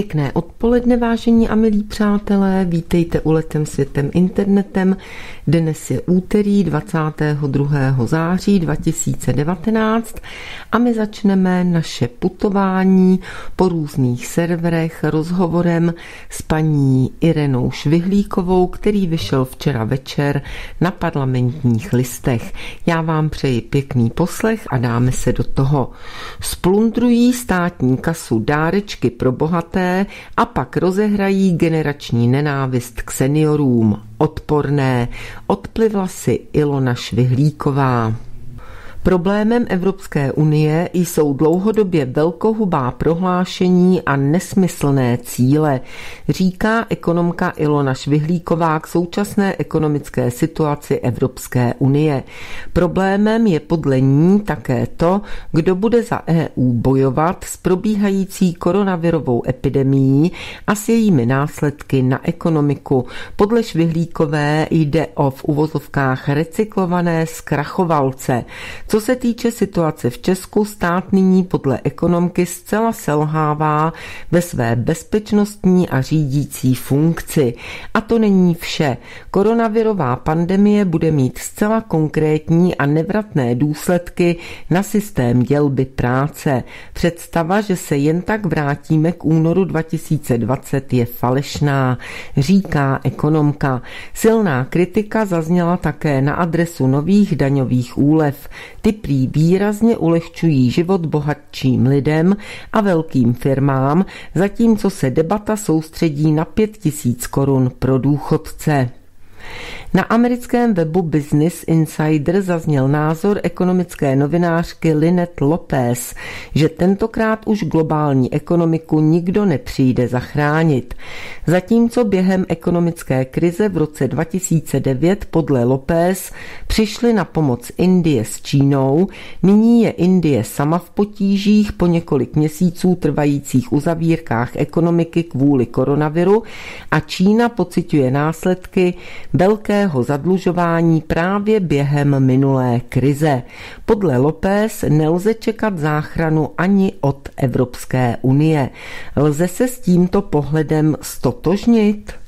Pěkné odpoledne, vážení a milí přátelé, vítejte u letem světem internetem. Dnes je úterý 22. září 2019 a my začneme naše putování po různých serverech rozhovorem s paní Irenou Švihlíkovou, který vyšel včera večer na parlamentních listech. Já vám přeji pěkný poslech a dáme se do toho. Splundrují státní kasu dárečky pro bohaté a pak rozehrají generační nenávist k seniorům. Odporné, odplivla si Ilona Švihlíková. Problémem Evropské unie jsou dlouhodobě velkohubá prohlášení a nesmyslné cíle, říká ekonomka Ilona Švihlíková k současné ekonomické situaci Evropské unie. Problémem je podle ní také to, kdo bude za EU bojovat s probíhající koronavirovou epidemií a s jejími následky na ekonomiku. Podle Švihlíkové jde o v uvozovkách recyklované zkrachovalce. Co se týče situace v Česku, stát nyní podle ekonomky zcela selhává ve své bezpečnostní a řídící funkci. A to není vše. Koronavirová pandemie bude mít zcela konkrétní a nevratné důsledky na systém dělby práce. Představa, že se jen tak vrátíme k únoru 2020 je falešná, říká ekonomka. Silná kritika zazněla také na adresu nových daňových úlev. Ty prý výrazně ulehčují život bohatším lidem a velkým firmám, zatímco se debata soustředí na 5000 korun pro důchodce. Na americkém webu Business Insider zazněl názor ekonomické novinářky Linet Lopez, že tentokrát už globální ekonomiku nikdo nepřijde zachránit. Zatímco během ekonomické krize v roce 2009 podle Lopez přišly na pomoc Indie s Čínou, nyní je Indie sama v potížích po několik měsíců trvajících uzavírkách ekonomiky kvůli koronaviru a Čína pociťuje následky velké velkého zadlužování právě během minulé krize. Podle López nelze čekat záchranu ani od Evropské unie. Lze se s tímto pohledem stotožnit?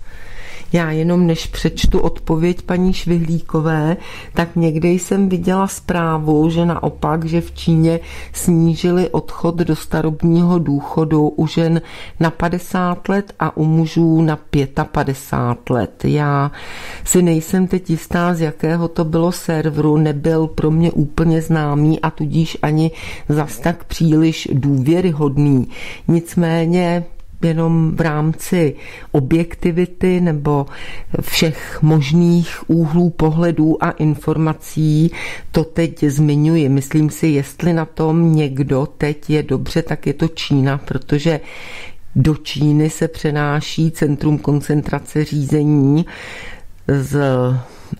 Já jenom než přečtu odpověď paní Švihlíkové, tak někde jsem viděla zprávu, že naopak, že v Číně snížili odchod do starobního důchodu u žen na 50 let a u mužů na 55 let. Já si nejsem teď jistá, z jakého to bylo serveru, nebyl pro mě úplně známý a tudíž ani zas tak příliš důvěryhodný. Nicméně jenom v rámci objektivity nebo všech možných úhlů pohledů a informací to teď zmiňuji. Myslím si, jestli na tom někdo teď je dobře, tak je to Čína, protože do Číny se přenáší centrum koncentrace řízení z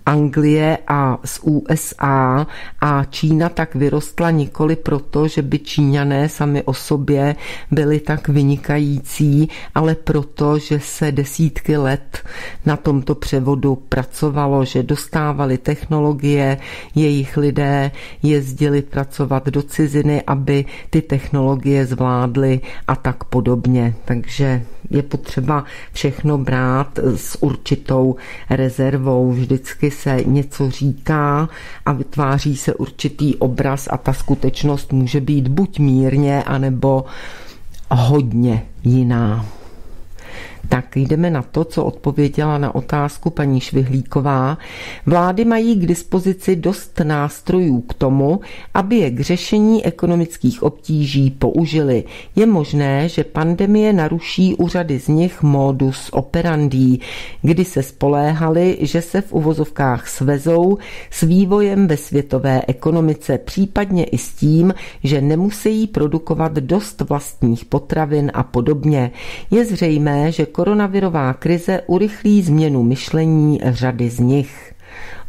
Anglie a z USA a Čína tak vyrostla nikoli proto, že by Číňané sami o sobě byli tak vynikající, ale proto, že se desítky let na tomto převodu pracovalo, že dostávali technologie, jejich lidé jezdili pracovat do ciziny, aby ty technologie zvládli a tak podobně. Takže je potřeba všechno brát s určitou rezervou. Vždycky se něco říká a vytváří se určitý obraz a ta skutečnost může být buď mírně, anebo hodně jiná. Tak jdeme na to, co odpověděla na otázku paní Švihlíková. Vlády mají k dispozici dost nástrojů k tomu, aby je k řešení ekonomických obtíží použili. Je možné, že pandemie naruší u řady z nich modus operandi, kdy se spoléhali, že se v uvozovkách svezou s vývojem ve světové ekonomice, případně i s tím, že nemusí produkovat dost vlastních potravin a podobně. Je zřejmé, že koronavirová krize urychlí změnu myšlení řady z nich.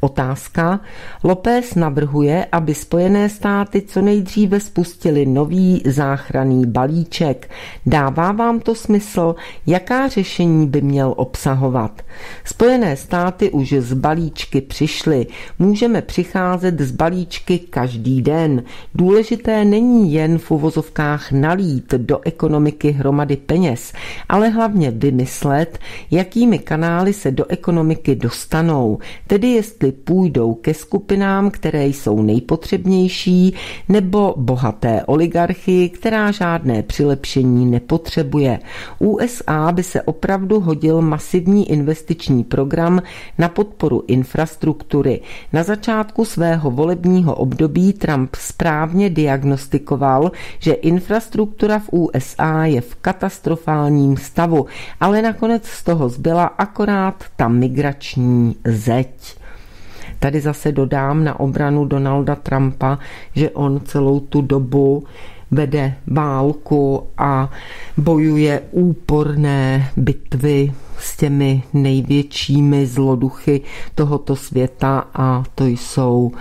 Otázka. López navrhuje, aby Spojené státy co nejdříve spustili nový záchranný balíček. Dává vám to smysl? Jaká řešení by měl obsahovat? Spojené státy už z balíčky přišly. Můžeme přicházet z balíčky každý den. Důležité není jen v uvozovkách nalít do ekonomiky hromady peněz, ale hlavně vymyslet, jakými kanály se do ekonomiky dostanou, tedy jestli půjdou ke skupinám, které jsou nejpotřebnější, nebo bohaté oligarchy, která žádné přilepšení nepotřebuje. USA by se opravdu hodil masivní investiční program na podporu infrastruktury. Na začátku svého volebního období Trump správně diagnostikoval, že infrastruktura v USA je v katastrofálním stavu, ale nakonec z toho zbyla akorát ta migrační zeď. Tady zase dodám na obranu Donalda Trumpa, že on celou tu dobu vede válku a bojuje úporné bitvy s těmi největšími zloduchy tohoto světa a to jsou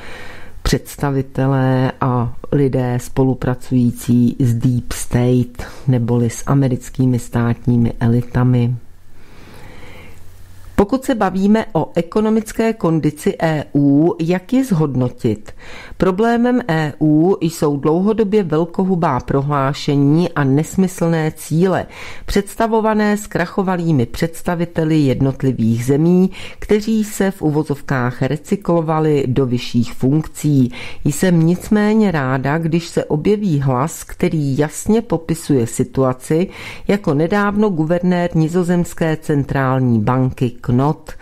představitelé a lidé spolupracující s Deep State neboli s americkými státními elitami. Pokud se bavíme o ekonomické kondici EU, jak je zhodnotit? Problémem EU jsou dlouhodobě velkohubá prohlášení a nesmyslné cíle, představované zkrachovalými představiteli jednotlivých zemí, kteří se v uvozovkách recyklovali do vyšších funkcí. Jsem nicméně ráda, když se objeví hlas, který jasně popisuje situaci, jako nedávno guvernér nizozemské centrální banky Knot.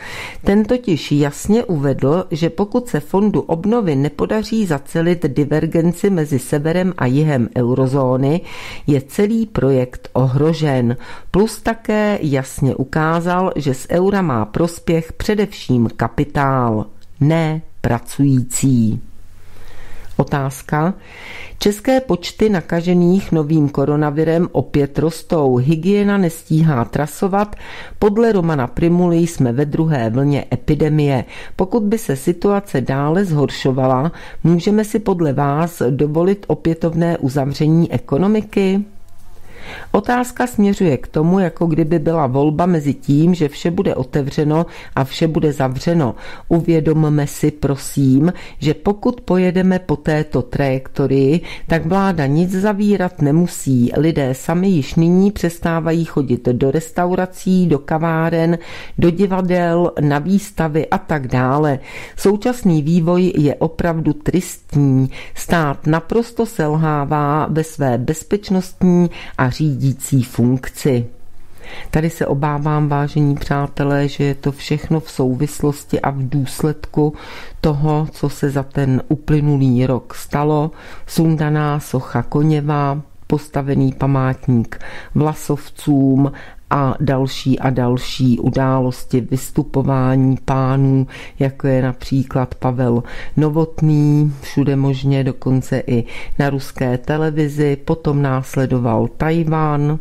Ten totiž jasně uvedl, že pokud se fondu obnovy nepodaří zacelit divergenci mezi severem a jihem eurozóny, je celý projekt ohrožen. Plus také jasně ukázal, že z eura má prospěch především kapitál, ne pracující. Otázka. České počty nakažených novým koronavirem opět rostou. Hygiena nestíhá trasovat. Podle Romana Primuly jsme ve druhé vlně epidemie. Pokud by se situace dále zhoršovala, můžeme si podle vás dovolit opětovné uzavření ekonomiky? Otázka směřuje k tomu, jako kdyby byla volba mezi tím, že vše bude otevřeno a vše bude zavřeno. Uvědomme si, prosím, že pokud pojedeme po této trajektorii, tak vláda nic zavírat nemusí. Lidé sami již nyní přestávají chodit do restaurací, do kaváren, do divadel, na výstavy a tak dále. Současný vývoj je opravdu tristní. Stát naprosto selhává ve své bezpečnostní a řídící funkci. Tady se obávám, vážení přátelé, že je to všechno v souvislosti a v důsledku toho, co se za ten uplynulý rok stalo. Sundaná socha Koněva, postavený památník vlasovcům a další a další události vystupování pánů, jako je například Pavel Novotný, všude možně dokonce i na ruské televizi, potom následoval Tajván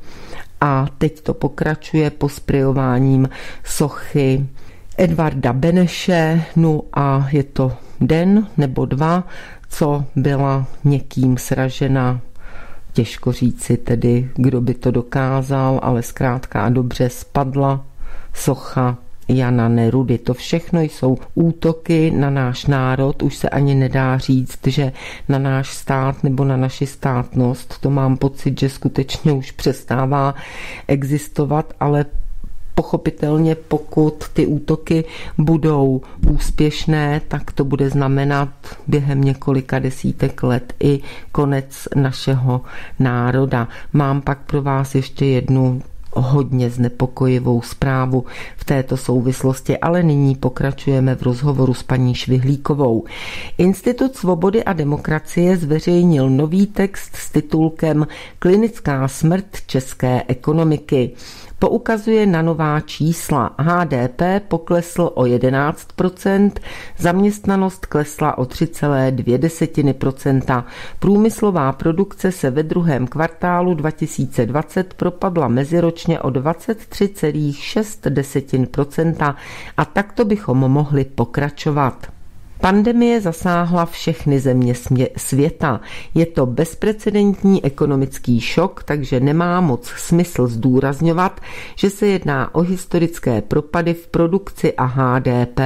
a teď to pokračuje posprejováním sochy Edvarda Beneše, no a je to den nebo dva, co byla někým sražena Těžko říci tedy, kdo by to dokázal, ale zkrátka a dobře spadla socha Jana Nerudy. To všechno jsou útoky na náš národ. Už se ani nedá říct, že na náš stát nebo na naši státnost. To mám pocit, že skutečně už přestává existovat, ale Pochopitelně, pokud ty útoky budou úspěšné, tak to bude znamenat během několika desítek let i konec našeho národa. Mám pak pro vás ještě jednu hodně znepokojivou zprávu v této souvislosti, ale nyní pokračujeme v rozhovoru s paní Švihlíkovou. Institut svobody a demokracie zveřejnil nový text s titulkem Klinická smrt české ekonomiky poukazuje na nová čísla. HDP poklesl o 11%, zaměstnanost klesla o 3,2%. Průmyslová produkce se ve druhém kvartálu 2020 propadla meziročně o 23,6% a takto bychom mohli pokračovat. Pandemie zasáhla všechny země světa. Je to bezprecedentní ekonomický šok, takže nemá moc smysl zdůrazňovat, že se jedná o historické propady v produkci a HDP.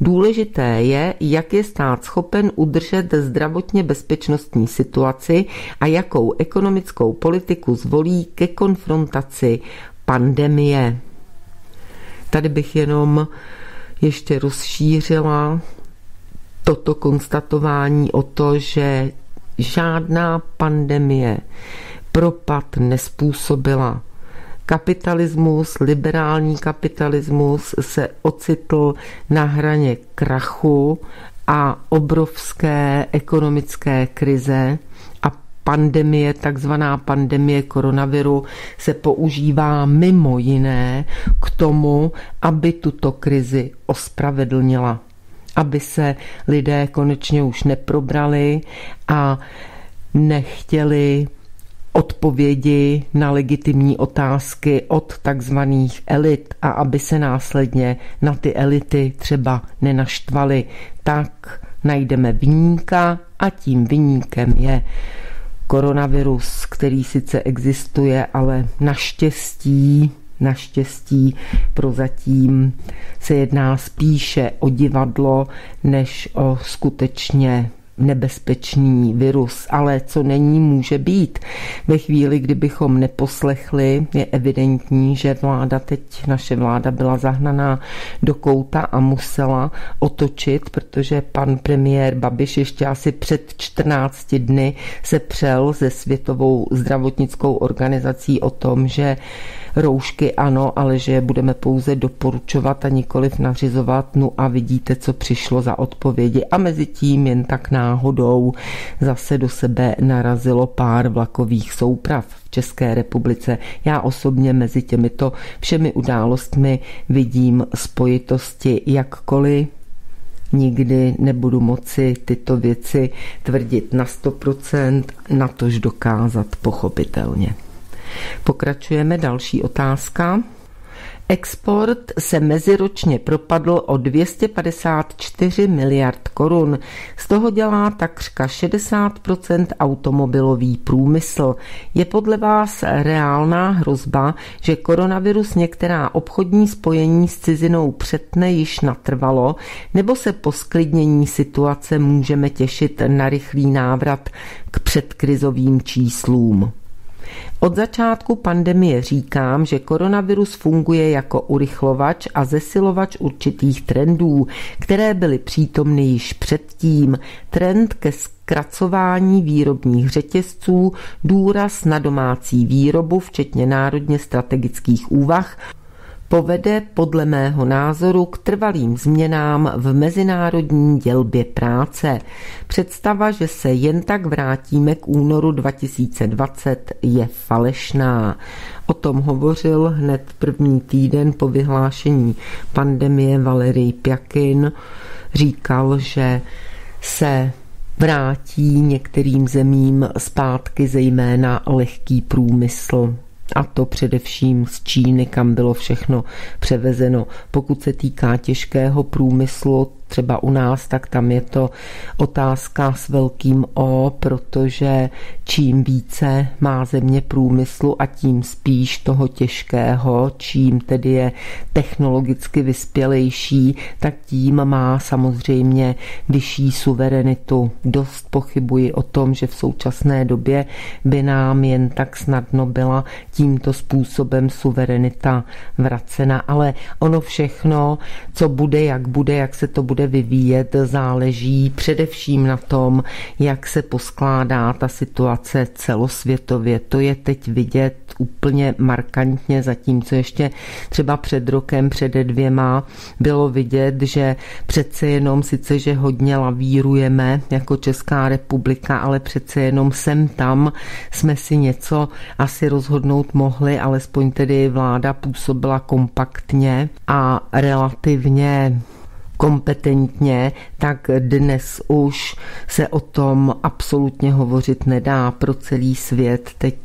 Důležité je, jak je stát schopen udržet zdravotně bezpečnostní situaci a jakou ekonomickou politiku zvolí ke konfrontaci pandemie. Tady bych jenom ještě rozšířila toto konstatování o to, že žádná pandemie propad nespůsobila. Kapitalismus, liberální kapitalismus se ocitl na hraně krachu a obrovské ekonomické krize a pandemie, takzvaná pandemie koronaviru, se používá mimo jiné k tomu, aby tuto krizi ospravedlnila aby se lidé konečně už neprobrali a nechtěli odpovědi na legitimní otázky od takzvaných elit a aby se následně na ty elity třeba nenaštvali, tak najdeme vyníka a tím vyníkem je koronavirus, který sice existuje, ale naštěstí Naštěstí prozatím se jedná spíše o divadlo, než o skutečně nebezpečný virus, ale co není, může být. Ve chvíli, kdybychom neposlechli, je evidentní, že vláda teď, naše vláda byla zahnaná do kouta a musela otočit, protože pan premiér Babiš ještě asi před 14 dny se přel se Světovou zdravotnickou organizací o tom, že roušky ano, ale že je budeme pouze doporučovat a nikoliv nařizovat. No a vidíte, co přišlo za odpovědi. A mezi tím jen tak náhodou zase do sebe narazilo pár vlakových souprav v České republice. Já osobně mezi těmito všemi událostmi vidím spojitosti jakkoliv nikdy nebudu moci tyto věci tvrdit na 100%, natož dokázat pochopitelně. Pokračujeme další otázka. Export se meziročně propadl o 254 miliard korun. Z toho dělá takřka 60% automobilový průmysl. Je podle vás reálná hrozba, že koronavirus některá obchodní spojení s cizinou přetne již natrvalo, nebo se po sklidnění situace můžeme těšit na rychlý návrat k předkrizovým číslům? Od začátku pandemie říkám, že koronavirus funguje jako urychlovač a zesilovač určitých trendů, které byly přítomny již předtím. Trend ke zkracování výrobních řetězců, důraz na domácí výrobu, včetně národně strategických úvah, povede podle mého názoru k trvalým změnám v mezinárodní dělbě práce. Představa, že se jen tak vrátíme k únoru 2020 je falešná. O tom hovořil hned první týden po vyhlášení pandemie Valery Pjakin. Říkal, že se vrátí některým zemím zpátky zejména lehký průmysl a to především z Číny, kam bylo všechno převezeno. Pokud se týká těžkého průmyslu, třeba u nás, tak tam je to otázka s velkým O, protože čím více má země průmyslu a tím spíš toho těžkého, čím tedy je technologicky vyspělejší, tak tím má samozřejmě vyšší suverenitu. Dost pochybuji o tom, že v současné době by nám jen tak snadno byla tímto způsobem suverenita vracena, ale ono všechno, co bude, jak bude, jak se to bude bude vyvíjet, záleží především na tom, jak se poskládá ta situace celosvětově. To je teď vidět úplně markantně, zatímco ještě třeba před rokem, před dvěma bylo vidět, že přece jenom sice, že hodně lavírujeme jako Česká republika, ale přece jenom sem tam jsme si něco asi rozhodnout mohli, alespoň tedy vláda působila kompaktně a relativně kompetentně, tak dnes už se o tom absolutně hovořit nedá pro celý svět. Teď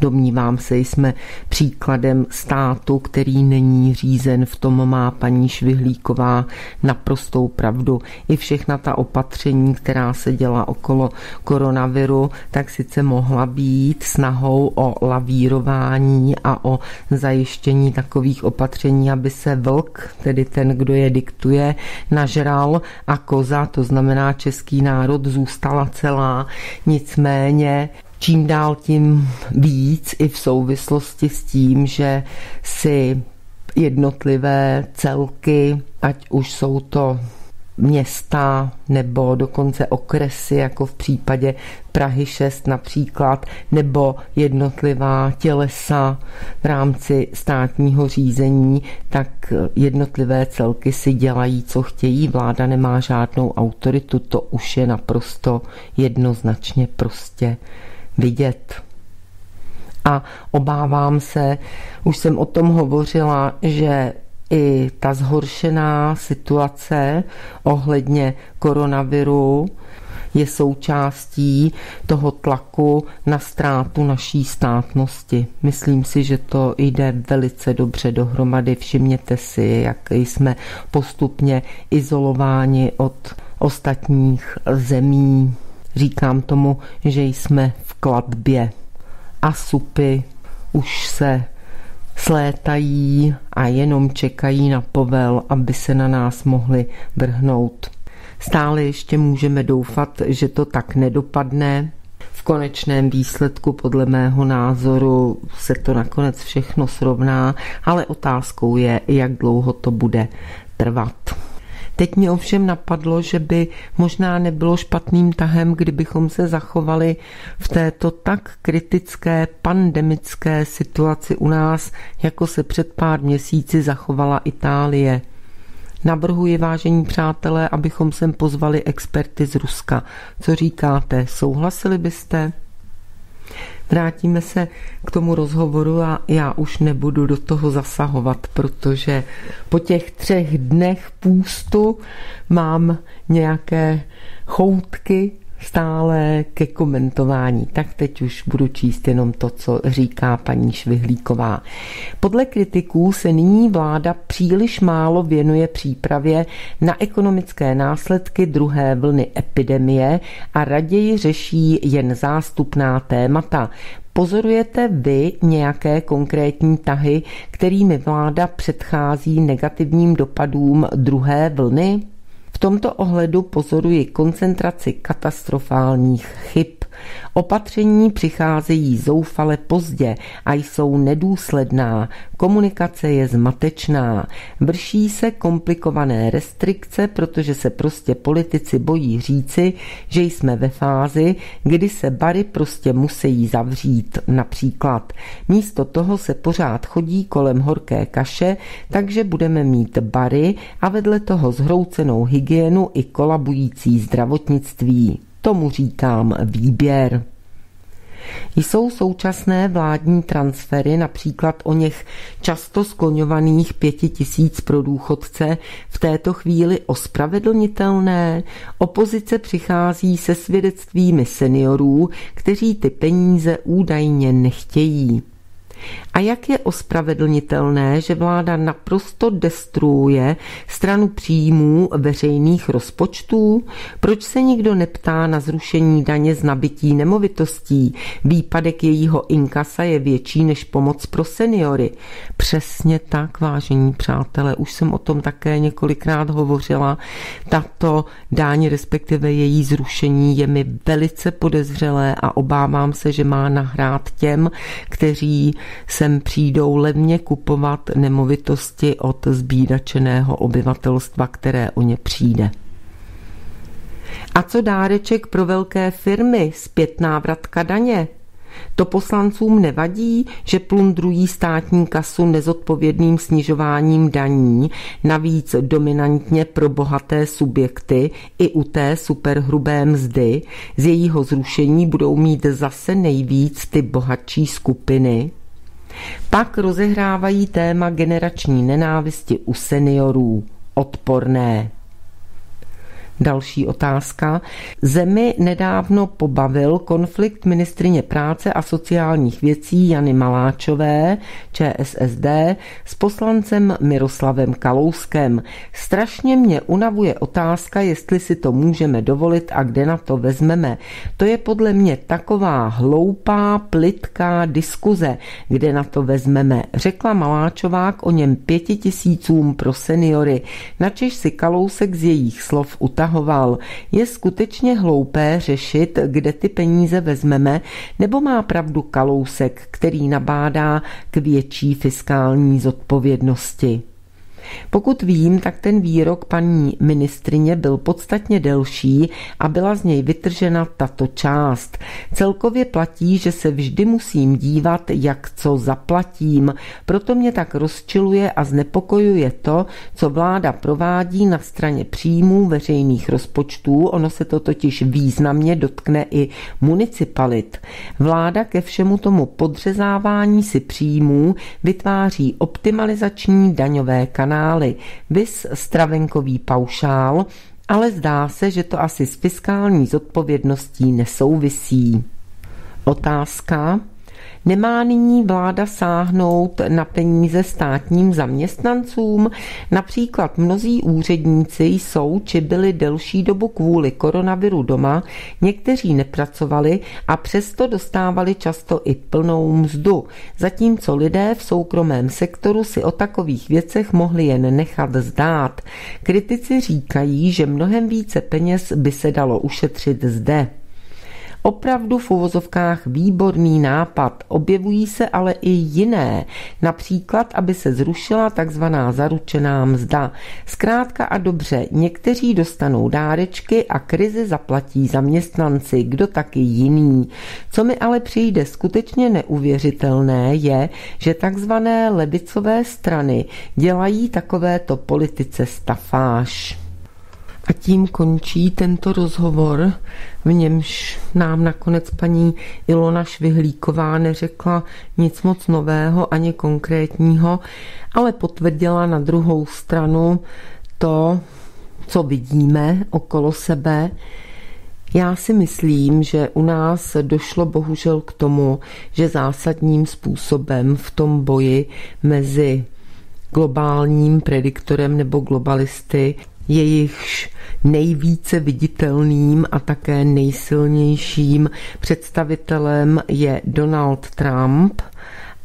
Domnívám se, jsme příkladem státu, který není řízen, v tom má paní Švihlíková naprostou pravdu. I všechna ta opatření, která se děla okolo koronaviru, tak sice mohla být snahou o lavírování a o zajištění takových opatření, aby se vlk, tedy ten, kdo je diktuje, nažral a koza, to znamená český národ, zůstala celá. Nicméně čím dál tím víc i v souvislosti s tím, že si jednotlivé celky, ať už jsou to města nebo dokonce okresy, jako v případě Prahy 6 například, nebo jednotlivá tělesa v rámci státního řízení, tak jednotlivé celky si dělají, co chtějí. Vláda nemá žádnou autoritu, to už je naprosto jednoznačně prostě vidět. A obávám se, už jsem o tom hovořila, že i ta zhoršená situace ohledně koronaviru je součástí toho tlaku na ztrátu naší státnosti. Myslím si, že to jde velice dobře dohromady. Všimněte si, jak jsme postupně izolováni od ostatních zemí. Říkám tomu, že jsme v kladbě a supy už se slétají a jenom čekají na povel, aby se na nás mohli vrhnout. Stále ještě můžeme doufat, že to tak nedopadne. V konečném výsledku, podle mého názoru, se to nakonec všechno srovná, ale otázkou je, jak dlouho to bude trvat. Teď mi ovšem napadlo, že by možná nebylo špatným tahem, kdybychom se zachovali v této tak kritické pandemické situaci u nás, jako se před pár měsíci zachovala Itálie. Navrhuji, vážení přátelé, abychom sem pozvali experty z Ruska. Co říkáte, souhlasili byste? Vrátíme se k tomu rozhovoru a já už nebudu do toho zasahovat, protože po těch třech dnech půstu mám nějaké choutky stále ke komentování. Tak teď už budu číst jenom to, co říká paní Švihlíková. Podle kritiků se nyní vláda příliš málo věnuje přípravě na ekonomické následky druhé vlny epidemie a raději řeší jen zástupná témata. Pozorujete vy nějaké konkrétní tahy, kterými vláda předchází negativním dopadům druhé vlny? V tomto ohledu pozoruji koncentraci katastrofálních chyb. Opatření přicházejí zoufale pozdě a jsou nedůsledná. Komunikace je zmatečná. Vrší se komplikované restrikce, protože se prostě politici bojí říci, že jsme ve fázi, kdy se bary prostě musí zavřít. Například místo toho se pořád chodí kolem horké kaše, takže budeme mít bary a vedle toho zhroucenou hygienu i kolabující zdravotnictví. Tomu říkám výběr. Jsou současné vládní transfery, například o něch často skloňovaných pěti tisíc pro důchodce, v této chvíli ospravedlnitelné? Opozice přichází se svědectvími seniorů, kteří ty peníze údajně nechtějí. A jak je ospravedlnitelné, že vláda naprosto destruuje stranu příjmů veřejných rozpočtů? Proč se nikdo neptá na zrušení daně z nabití nemovitostí? Výpadek jejího inkasa je větší než pomoc pro seniory. Přesně tak, vážení přátelé, už jsem o tom také několikrát hovořila. Tato dáň, respektive její zrušení, je mi velice podezřelé a obávám se, že má nahrát těm, kteří sem přijdou levně kupovat nemovitosti od zbídačeného obyvatelstva, které o ně přijde. A co dáreček pro velké firmy, zpětná vratka daně? To poslancům nevadí, že plundrují státní kasu nezodpovědným snižováním daní, navíc dominantně pro bohaté subjekty i u té superhrubé mzdy. Z jejího zrušení budou mít zase nejvíc ty bohatší skupiny. Pak rozehrávají téma generační nenávisti u seniorů odporné. Další otázka. Zemi nedávno pobavil konflikt ministrině práce a sociálních věcí Jany Maláčové, ČSSD, s poslancem Miroslavem Kalouskem. Strašně mě unavuje otázka, jestli si to můžeme dovolit a kde na to vezmeme. To je podle mě taková hloupá, plitká diskuze, kde na to vezmeme, řekla Maláčová k o něm pěti tisícům pro seniory. Načež si Kalousek z jejich slov utahoval. Je skutečně hloupé řešit, kde ty peníze vezmeme, nebo má pravdu Kalousek, který nabádá k větší fiskální zodpovědnosti. Pokud vím, tak ten výrok paní ministrině byl podstatně delší a byla z něj vytržena tato část. Celkově platí, že se vždy musím dívat, jak co zaplatím. Proto mě tak rozčiluje a znepokojuje to, co vláda provádí na straně příjmů veřejných rozpočtů. Ono se to totiž významně dotkne i municipalit. Vláda ke všemu tomu podřezávání si příjmů vytváří optimalizační daňové kanály kanály, vys stravenkový paušál, ale zdá se, že to asi s fiskální zodpovědností nesouvisí. Otázka, Nemá nyní vláda sáhnout na peníze státním zaměstnancům? Například mnozí úředníci jsou či byli delší dobu kvůli koronaviru doma, někteří nepracovali a přesto dostávali často i plnou mzdu, zatímco lidé v soukromém sektoru si o takových věcech mohli jen nechat zdát. Kritici říkají, že mnohem více peněz by se dalo ušetřit zde. Opravdu v uvozovkách výborný nápad. Objevují se ale i jiné. Například, aby se zrušila takzvaná zaručená mzda. Zkrátka a dobře, někteří dostanou dárečky a krizi zaplatí zaměstnanci, kdo taky jiný. Co mi ale přijde skutečně neuvěřitelné je, že takzvané levicové strany dělají takovéto politice stafáž. A tím končí tento rozhovor, v němž nám nakonec paní Ilona Švihlíková neřekla nic moc nového ani konkrétního, ale potvrdila na druhou stranu to, co vidíme okolo sebe. Já si myslím, že u nás došlo bohužel k tomu, že zásadním způsobem v tom boji mezi globálním prediktorem nebo globalisty jejichž nejvíce viditelným a také nejsilnějším představitelem je Donald Trump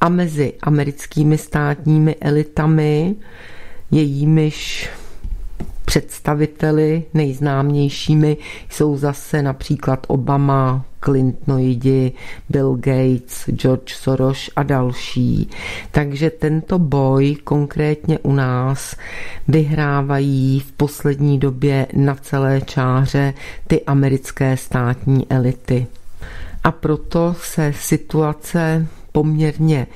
a mezi americkými státními elitami, jejímiž představiteli nejznámějšími jsou zase například Obama, Clintonoidi, Bill Gates, George Soros a další. Takže tento boj konkrétně u nás vyhrávají v poslední době na celé čáře ty americké státní elity. A proto se situace poměrně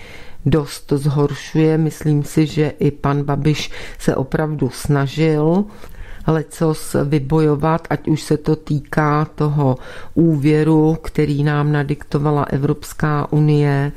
dost zhoršuje. Myslím si, že i pan Babiš se opravdu snažil lecos vybojovat, ať už se to týká toho úvěru, který nám nadiktovala Evropská unie,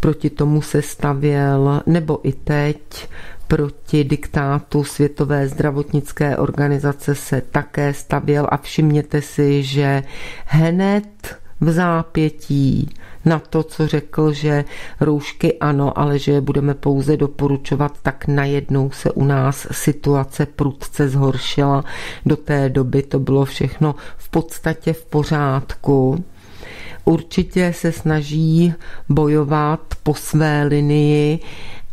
proti tomu se stavěl, nebo i teď proti diktátu Světové zdravotnické organizace se také stavěl. A všimněte si, že hned v zápětí na to, co řekl, že roušky ano, ale že je budeme pouze doporučovat, tak najednou se u nás situace prudce zhoršila. Do té doby to bylo všechno v podstatě v pořádku. Určitě se snaží bojovat po své linii,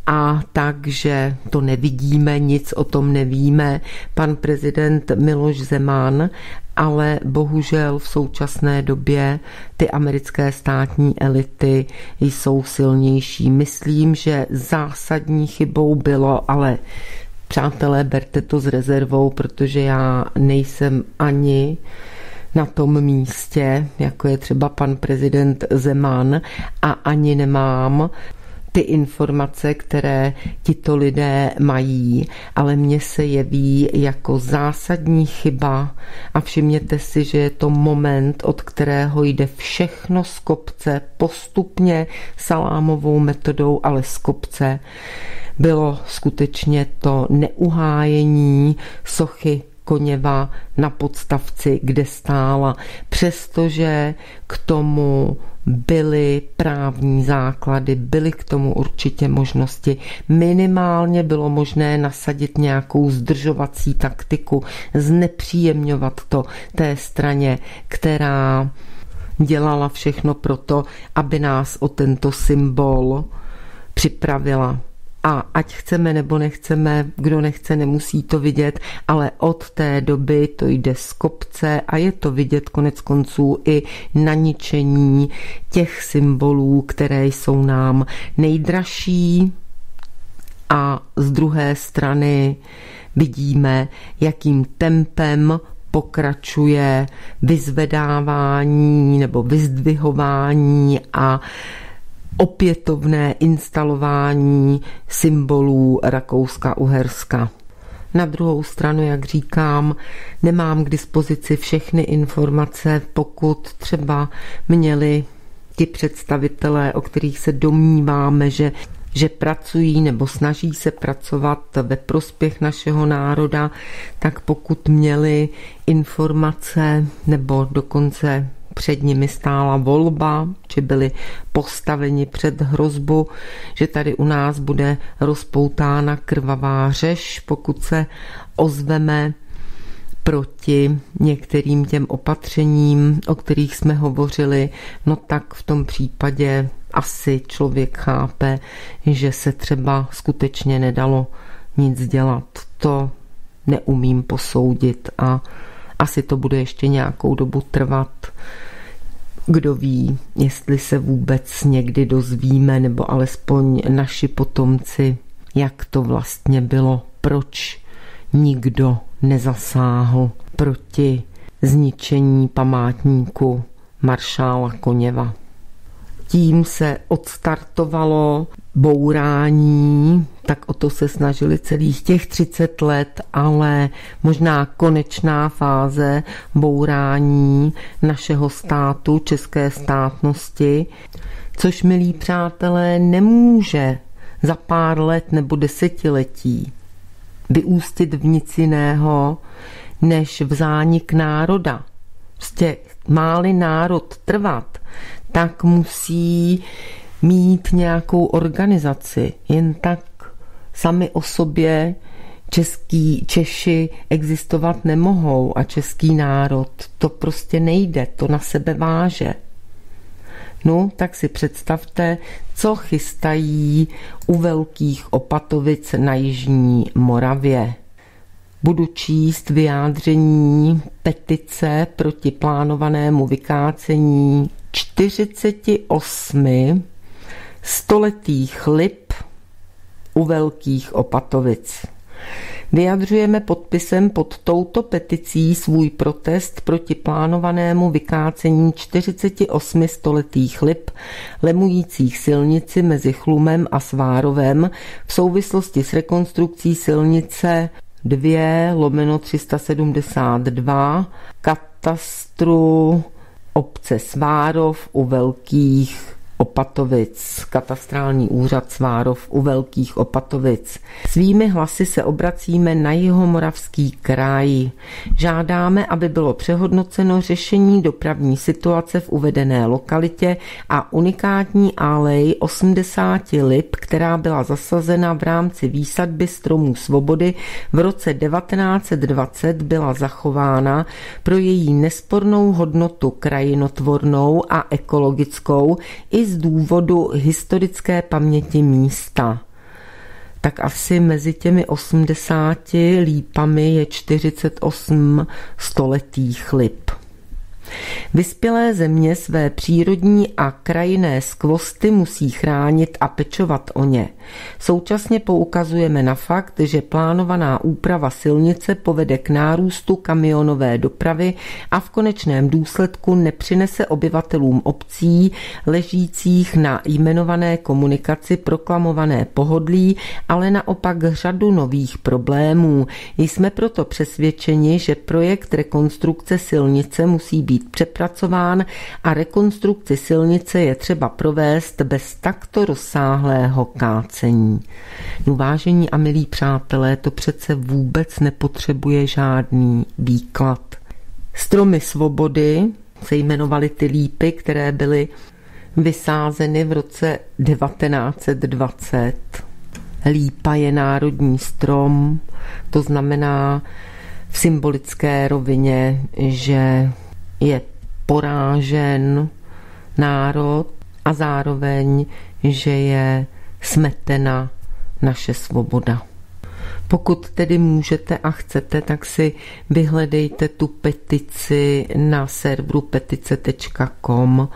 a takže to nevidíme, nic o tom nevíme. Pan prezident Miloš Zeman ale bohužel v současné době ty americké státní elity jsou silnější. Myslím, že zásadní chybou bylo, ale přátelé, berte to s rezervou, protože já nejsem ani na tom místě, jako je třeba pan prezident Zeman a ani nemám ty informace, které tito lidé mají, ale mně se jeví jako zásadní chyba a všimněte si, že je to moment, od kterého jde všechno z kopce postupně salámovou metodou, ale z kopce. Bylo skutečně to neuhájení sochy Koněva na podstavci, kde stála, přestože k tomu byly právní základy, byly k tomu určitě možnosti. Minimálně bylo možné nasadit nějakou zdržovací taktiku, znepříjemňovat to té straně, která dělala všechno proto, aby nás o tento symbol připravila a ať chceme nebo nechceme, kdo nechce, nemusí to vidět, ale od té doby to jde z kopce a je to vidět konec konců i na ničení těch symbolů, které jsou nám nejdražší. A z druhé strany vidíme, jakým tempem pokračuje vyzvedávání nebo vyzdvihování a opětovné instalování symbolů Rakouska-Uherska. Na druhou stranu, jak říkám, nemám k dispozici všechny informace, pokud třeba měli ti představitelé, o kterých se domníváme, že že pracují nebo snaží se pracovat ve prospěch našeho národa, tak pokud měli informace nebo dokonce před nimi stála volba, či byli postaveni před hrozbu, že tady u nás bude rozpoutána krvavá řeš, pokud se ozveme proti některým těm opatřením, o kterých jsme hovořili, no tak v tom případě asi člověk chápe, že se třeba skutečně nedalo nic dělat. To neumím posoudit a asi to bude ještě nějakou dobu trvat. Kdo ví, jestli se vůbec někdy dozvíme, nebo alespoň naši potomci, jak to vlastně bylo, proč nikdo nezasáhl proti zničení památníku maršála Koněva. Tím se odstartovalo bourání, tak o to se snažili celých těch 30 let, ale možná konečná fáze bourání našeho státu, české státnosti, což, milí přátelé, nemůže za pár let nebo desetiletí vyústit v nic jiného, než v zánik národa. Prostě máli národ trvat, tak musí mít nějakou organizaci. Jen tak sami o sobě český Češi existovat nemohou a český národ. To prostě nejde, to na sebe váže. No, tak si představte, co chystají u velkých opatovic na Jižní Moravě. Budu číst vyjádření petice proti plánovanému vykácení 48 stoletých lip u velkých opatovic. Vyjadřujeme podpisem pod touto peticí svůj protest proti plánovanému vykácení 48 stoletých lip lemujících silnici mezi Chlumem a Svárovem v souvislosti s rekonstrukcí silnice 2 lomeno 372 katastru obce Svárov u Velkých Opatovic, katastrální úřad Svárov u Velkých Opatovic. Svými hlasy se obracíme na jihomoravský kraj. Žádáme, aby bylo přehodnoceno řešení dopravní situace v uvedené lokalitě a unikátní alej 80 lip, která byla zasazena v rámci výsadby stromů svobody v roce 1920 byla zachována pro její nespornou hodnotu krajinotvornou a ekologickou i z důvodu historické paměti místa. Tak asi mezi těmi 80 lípami je 48 stoletých lip. Vyspělé země své přírodní a krajinné skvosty musí chránit a pečovat o ně. Současně poukazujeme na fakt, že plánovaná úprava silnice povede k nárůstu kamionové dopravy a v konečném důsledku nepřinese obyvatelům obcí ležících na jmenované komunikaci proklamované pohodlí, ale naopak řadu nových problémů. Jsme proto přesvědčeni, že projekt rekonstrukce silnice musí být být přepracován a rekonstrukci silnice je třeba provést bez takto rozsáhlého kácení. No vážení a milí přátelé, to přece vůbec nepotřebuje žádný výklad. Stromy svobody se jmenovaly ty lípy, které byly vysázeny v roce 1920. Lípa je národní strom, to znamená v symbolické rovině, že je porážen národ a zároveň, že je smetena naše svoboda. Pokud tedy můžete a chcete, tak si vyhledejte tu petici na serveru petice.com.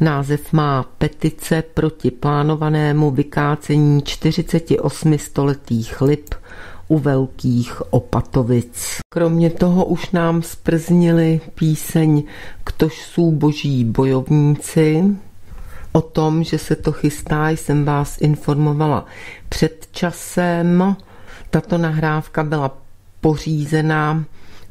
Název má petice proti plánovanému vykácení 48 stoletých lip u Velkých Opatovic. Kromě toho už nám sprznili píseň Ktož jsou boží bojovníci. O tom, že se to chystá, jsem vás informovala před časem. Tato nahrávka byla pořízená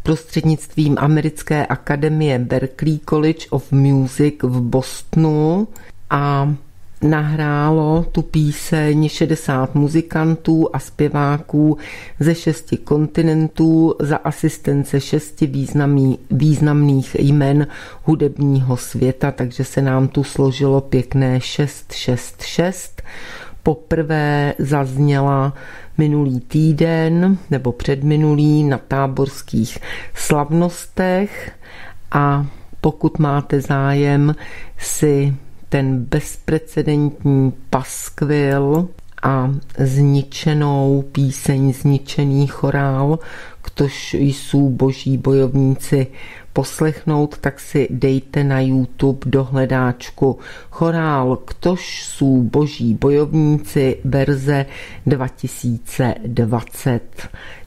prostřednictvím Americké akademie Berklee College of Music v Bostonu a nahrálo tu píseň 60 muzikantů a zpěváků ze šesti kontinentů za asistence šesti významný, významných jmen hudebního světa, takže se nám tu složilo pěkné 666. Poprvé zazněla minulý týden nebo předminulý na táborských slavnostech a pokud máte zájem si ten bezprecedentní paskvil a zničenou píseň, zničený chorál, ktož jsou boží bojovníci poslechnout, tak si dejte na YouTube do hledáčku chorál Ktož jsou boží bojovníci verze 2020,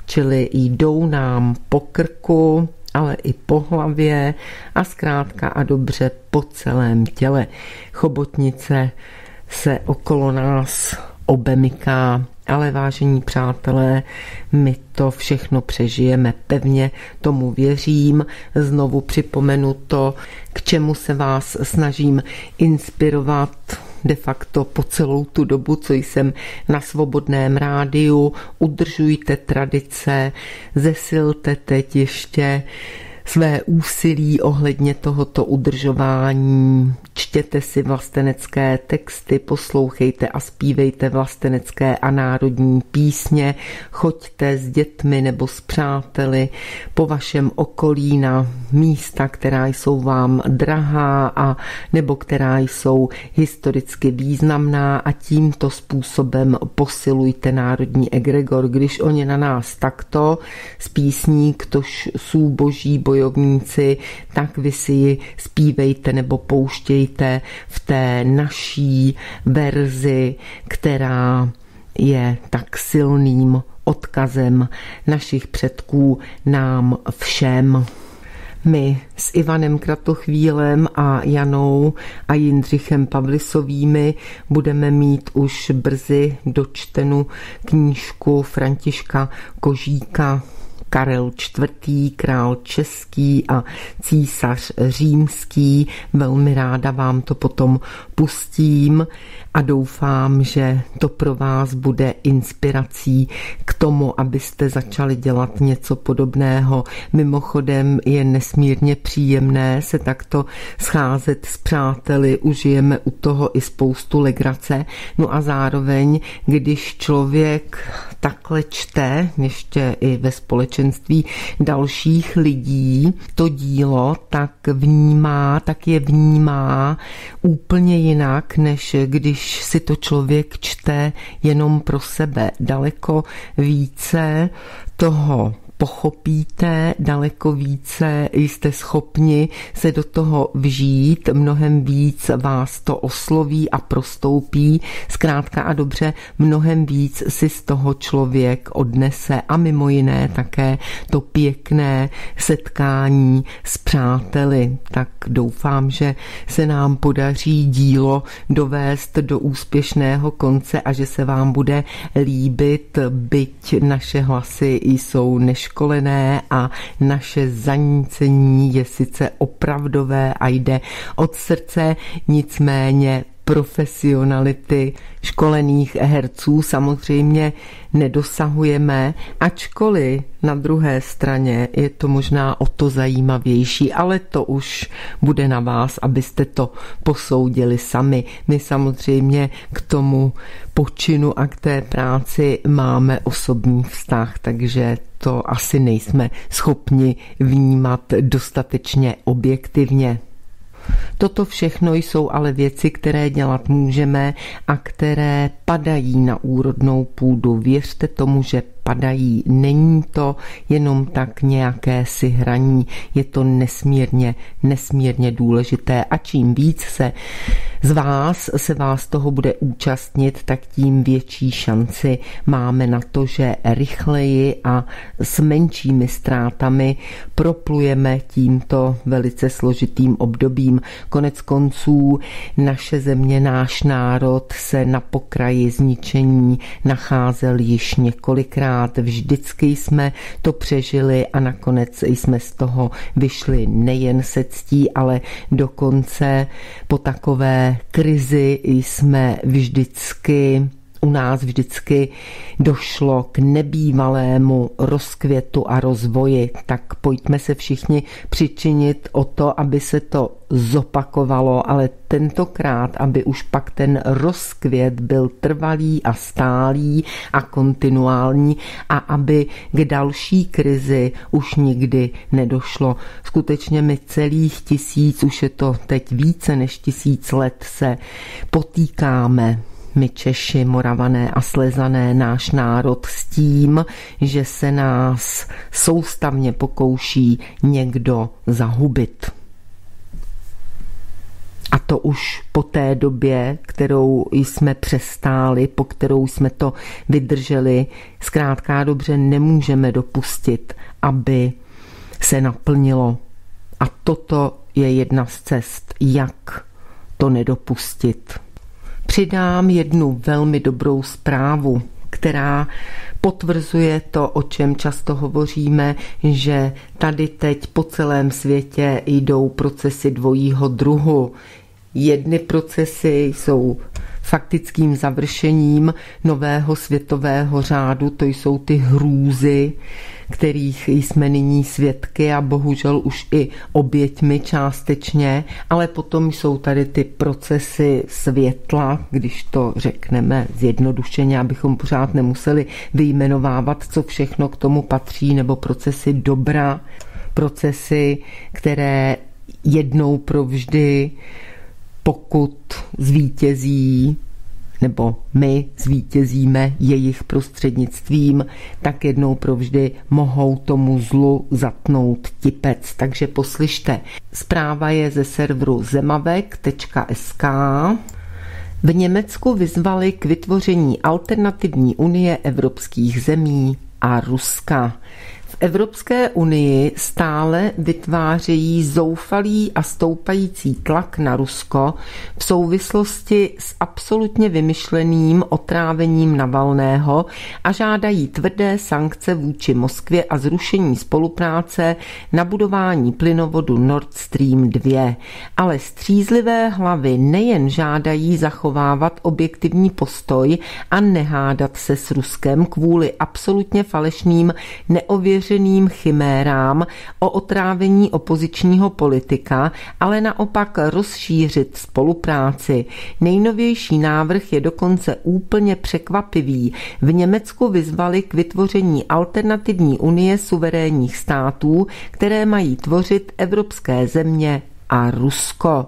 čili jdou nám po krku, ale i po hlavě a zkrátka a dobře po celém těle. Chobotnice se okolo nás obemyká, ale vážení přátelé, my to všechno přežijeme. Pevně tomu věřím. Znovu připomenu to, k čemu se vás snažím inspirovat de facto po celou tu dobu, co jsem na svobodném rádiu. Udržujte tradice, zesilte teď ještě své úsilí ohledně tohoto udržování. Čtěte si vlastenecké texty, poslouchejte a zpívejte vlastenecké a národní písně, choďte s dětmi nebo s přáteli po vašem okolí na místa, která jsou vám drahá a nebo která jsou historicky významná a tímto způsobem posilujte národní egregor, když oni na nás takto z písní, ktož jsou boží bojovníci, tak vy si ji zpívejte nebo pouštějte v té naší verzi, která je tak silným odkazem našich předků nám všem. My s Ivanem Kratochvílem a Janou a Jindřichem Pavlisovými budeme mít už brzy dočtenu knížku Františka Kožíka Karel IV., král český a císař římský. Velmi ráda vám to potom pustím a doufám, že to pro vás bude inspirací k tomu, abyste začali dělat něco podobného. Mimochodem je nesmírně příjemné se takto scházet s přáteli, užijeme u toho i spoustu legrace. No a zároveň, když člověk takhle čte, ještě i ve společenství dalších lidí, to dílo, tak vnímá, tak je vnímá úplně jinak, než když si to člověk čte jenom pro sebe. Daleko více toho pochopíte daleko více, jste schopni se do toho vžít, mnohem víc vás to osloví a prostoupí. Zkrátka a dobře, mnohem víc si z toho člověk odnese a mimo jiné také to pěkné setkání s přáteli. Tak doufám, že se nám podaří dílo dovést do úspěšného konce a že se vám bude líbit, byť naše hlasy jsou neškodné proškolené a naše zanícení je sice opravdové a jde od srdce, nicméně profesionality školených herců samozřejmě nedosahujeme, ačkoliv na druhé straně je to možná o to zajímavější, ale to už bude na vás, abyste to posoudili sami. My samozřejmě k tomu počinu a k té práci máme osobní vztah, takže to asi nejsme schopni vnímat dostatečně objektivně. Toto všechno jsou ale věci, které dělat můžeme a které padají na úrodnou půdu. Věřte tomu, že padají. Není to jenom tak nějaké si hraní, je to nesmírně, nesmírně důležité a čím víc se z vás se vás toho bude účastnit, tak tím větší šanci máme na to, že rychleji a s menšími ztrátami proplujeme tímto velice složitým obdobím. Konec konců naše země, náš národ se na pokraji zničení nacházel již několikrát tenkrát vždycky jsme to přežili a nakonec jsme z toho vyšli nejen se ctí, ale dokonce po takové krizi jsme vždycky u nás vždycky došlo k nebývalému rozkvětu a rozvoji, tak pojďme se všichni přičinit o to, aby se to zopakovalo, ale tentokrát, aby už pak ten rozkvět byl trvalý a stálý a kontinuální a aby k další krizi už nikdy nedošlo. Skutečně my celých tisíc, už je to teď více než tisíc let se potýkáme my Češi, Moravané a Slezané, náš národ s tím, že se nás soustavně pokouší někdo zahubit. A to už po té době, kterou jsme přestáli, po kterou jsme to vydrželi, zkrátka dobře nemůžeme dopustit, aby se naplnilo. A toto je jedna z cest, jak to nedopustit přidám jednu velmi dobrou zprávu, která potvrzuje to, o čem často hovoříme, že tady teď po celém světě jdou procesy dvojího druhu. Jedny procesy jsou faktickým završením nového světového řádu, to jsou ty hrůzy, kterých jsme nyní svědky a bohužel už i oběťmi částečně, ale potom jsou tady ty procesy světla, když to řekneme zjednodušeně, abychom pořád nemuseli vyjmenovávat, co všechno k tomu patří, nebo procesy dobra, procesy, které jednou provždy pokud zvítězí nebo my zvítězíme jejich prostřednictvím, tak jednou provždy mohou tomu zlu zatnout tipec. Takže poslyšte. Zpráva je ze serveru zemavek.sk. V Německu vyzvali k vytvoření alternativní unie evropských zemí a Ruska. Evropské unii stále vytvářejí zoufalý a stoupající tlak na Rusko v souvislosti s absolutně vymyšleným otrávením Navalného a žádají tvrdé sankce vůči Moskvě a zrušení spolupráce na budování plynovodu Nord Stream 2. Ale střízlivé hlavy nejen žádají zachovávat objektivní postoj a nehádat se s Ruskem kvůli absolutně falešným neověřeným otevřeným chimérám o otrávení opozičního politika, ale naopak rozšířit spolupráci. Nejnovější návrh je dokonce úplně překvapivý. V Německu vyzvali k vytvoření alternativní unie suverénních států, které mají tvořit evropské země a Rusko.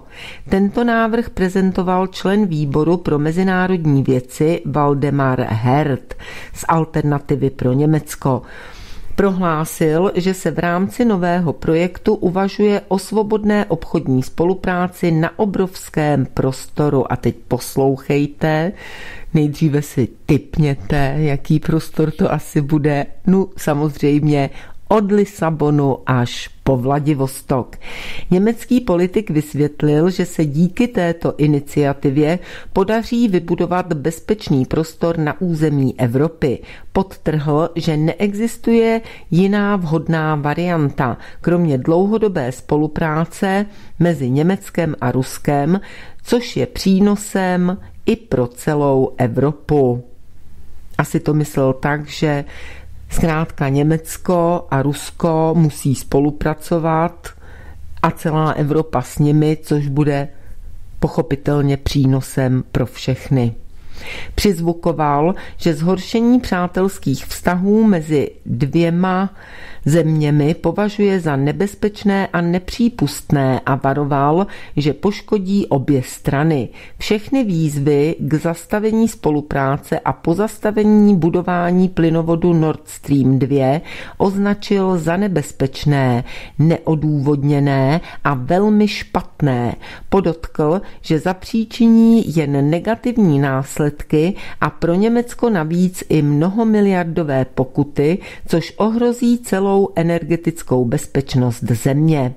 Tento návrh prezentoval člen výboru pro mezinárodní věci Waldemar Hert z Alternativy pro Německo prohlásil, že se v rámci nového projektu uvažuje o svobodné obchodní spolupráci na obrovském prostoru. A teď poslouchejte, nejdříve si typněte, jaký prostor to asi bude. No samozřejmě od Lisabonu až po Vladivostok. Německý politik vysvětlil, že se díky této iniciativě podaří vybudovat bezpečný prostor na území Evropy. Podtrhl, že neexistuje jiná vhodná varianta, kromě dlouhodobé spolupráce mezi Německem a Ruskem, což je přínosem i pro celou Evropu. Asi to myslel tak, že Zkrátka Německo a Rusko musí spolupracovat a celá Evropa s nimi, což bude pochopitelně přínosem pro všechny. Přizvukoval, že zhoršení přátelských vztahů mezi dvěma zeměmi považuje za nebezpečné a nepřípustné a varoval, že poškodí obě strany. Všechny výzvy k zastavení spolupráce a pozastavení budování plynovodu Nord Stream 2 označil za nebezpečné, neodůvodněné a velmi špatné. Podotkl, že zapříčiní jen negativní následky a pro Německo navíc i mnohomiliardové pokuty, což ohrozí celou celou energetickou bezpečnost země.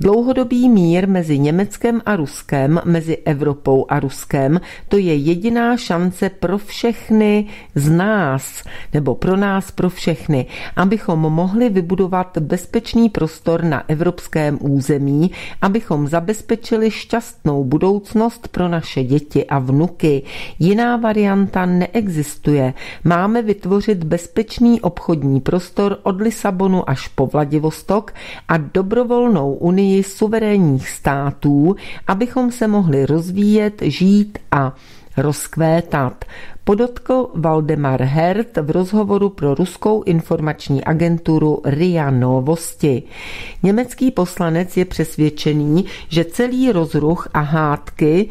Dlouhodobý mír mezi Německem a Ruskem, mezi Evropou a Ruskem, to je jediná šance pro všechny z nás, nebo pro nás pro všechny, abychom mohli vybudovat bezpečný prostor na evropském území, abychom zabezpečili šťastnou budoucnost pro naše děti a vnuky. Jiná varianta neexistuje. Máme vytvořit bezpečný obchodní prostor od Lisabonu až po Vladivostok a dobrovolnou unii suverénních států, abychom se mohli rozvíjet, žít a rozkvétat. Podotkl Valdemar Hert v rozhovoru pro ruskou informační agenturu RIA Novosti. Německý poslanec je přesvědčený, že celý rozruch a hádky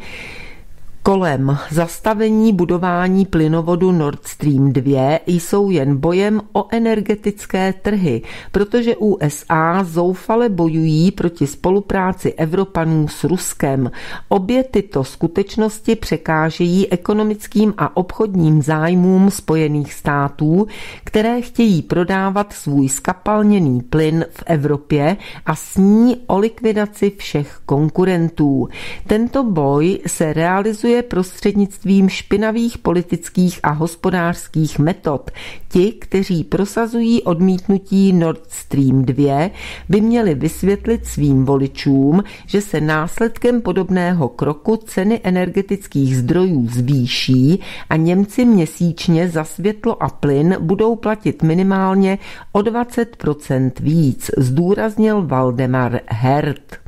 Kolem zastavení budování plynovodu Nord Stream 2 jsou jen bojem o energetické trhy, protože USA zoufale bojují proti spolupráci Evropanů s Ruskem. Obě tyto skutečnosti překážejí ekonomickým a obchodním zájmům Spojených států, které chtějí prodávat svůj skapalněný plyn v Evropě a sní o likvidaci všech konkurentů. Tento boj se realizuje realizuje prostřednictvím špinavých politických a hospodářských metod. Ti, kteří prosazují odmítnutí Nord Stream 2, by měli vysvětlit svým voličům, že se následkem podobného kroku ceny energetických zdrojů zvýší a Němci měsíčně za světlo a plyn budou platit minimálně o 20% víc, zdůraznil Valdemar Hert.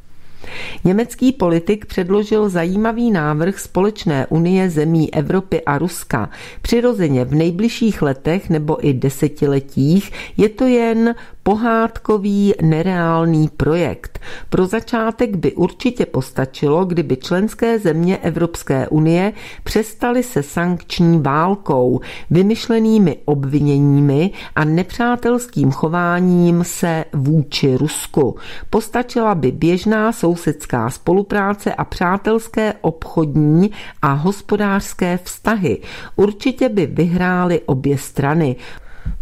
Německý politik předložil zajímavý návrh společné unie zemí Evropy a Ruska. Přirozeně v nejbližších letech nebo i desetiletích je to jen pohádkový, nereálný projekt. Pro začátek by určitě postačilo, kdyby členské země Evropské unie přestaly se sankční válkou, vymyšlenými obviněními a nepřátelským chováním se vůči Rusku. Postačila by běžná sousedská spolupráce a přátelské obchodní a hospodářské vztahy. Určitě by vyhrály obě strany.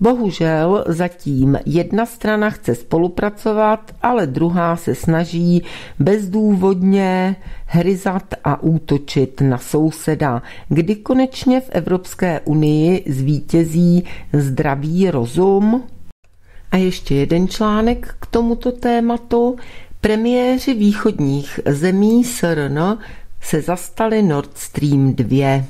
Bohužel zatím jedna strana chce spolupracovat, ale druhá se snaží bezdůvodně hryzat a útočit na souseda. Kdy konečně v Evropské unii zvítězí zdravý rozum? A ještě jeden článek k tomuto tématu. Premiéři východních zemí SRN se zastali Nord Stream 2.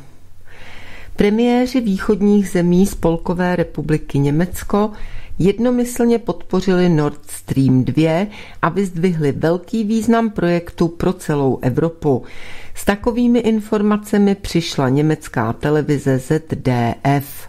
Premiéři východních zemí Spolkové republiky Německo jednomyslně podpořili Nord Stream 2 a vyzdvihli velký význam projektu pro celou Evropu. S takovými informacemi přišla německá televize ZDF.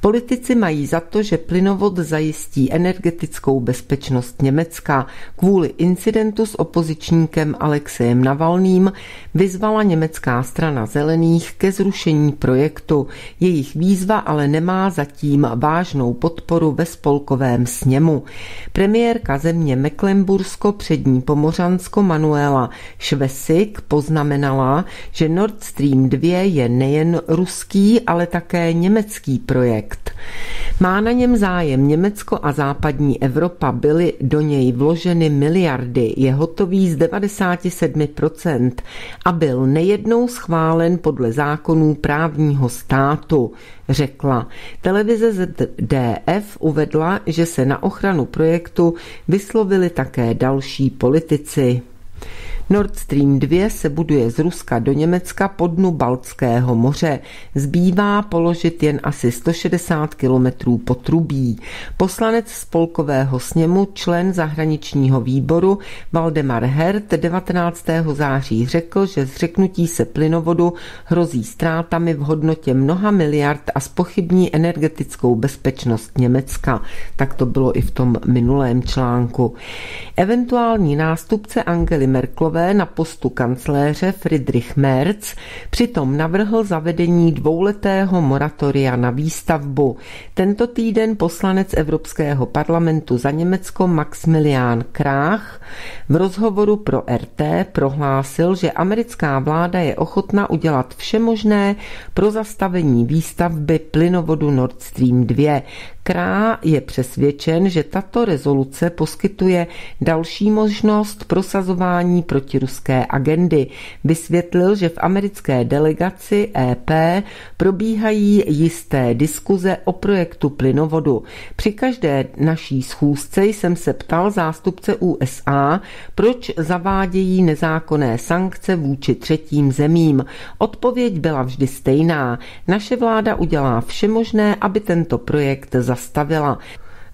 Politici mají za to, že plynovod zajistí energetickou bezpečnost Německa. Kvůli incidentu s opozičníkem Alexejem Navalným vyzvala německá strana zelených ke zrušení projektu. Jejich výzva ale nemá zatím vážnou podporu ve spolkovém sněmu. Premiérka země Mecklenbursko přední Pomořansko Manuela Švesik poznamenala, že Nord Stream 2 je nejen ruský, ale také německý projekt. Má na něm zájem Německo a západní Evropa, byly do něj vloženy miliardy, je hotový z 97% a byl nejednou schválen podle zákonů právního státu, řekla. Televize ZDF uvedla, že se na ochranu projektu vyslovili také další politici. Nord Stream 2 se buduje z Ruska do Německa po dnu Baltského moře. Zbývá položit jen asi 160 kilometrů potrubí. Poslanec spolkového sněmu, člen zahraničního výboru Valdemar Hert 19. září řekl, že zřeknutí se plynovodu hrozí ztrátami v hodnotě mnoha miliard a spochybní energetickou bezpečnost Německa. Tak to bylo i v tom minulém článku. Eventuální nástupce Angely Merklové Merkelové na postu kancléře Friedrich Merz přitom navrhl zavedení dvouletého moratoria na výstavbu. Tento týden poslanec Evropského parlamentu za Německo Maximilian Krach v rozhovoru pro RT prohlásil, že americká vláda je ochotna udělat vše možné pro zastavení výstavby plynovodu Nord Stream 2, Krá je přesvědčen, že tato rezoluce poskytuje další možnost prosazování protiruské agendy. Vysvětlil, že v americké delegaci EP probíhají jisté diskuze o projektu plynovodu. Při každé naší schůzce jsem se ptal zástupce USA, proč zavádějí nezákonné sankce vůči třetím zemím. Odpověď byla vždy stejná. Naše vláda udělá vše možné, aby tento projekt zastavila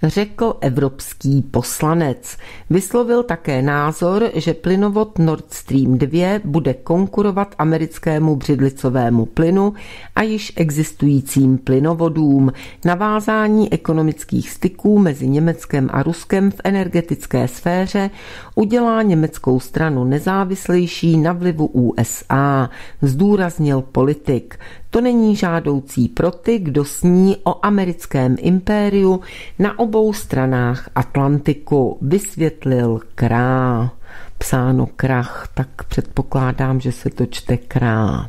řekl evropský poslanec. Vyslovil také názor, že plynovod Nord Stream 2 bude konkurovat americkému břidlicovému plynu a již existujícím plynovodům. Navázání ekonomických styků mezi Německem a Ruskem v energetické sféře udělá německou stranu nezávislejší na vlivu USA, zdůraznil politik. To není žádoucí pro ty, kdo sní o americkém impériu na obou stranách Atlantiku, vysvětlil Krá. Psáno krach, tak předpokládám, že se to čte krá.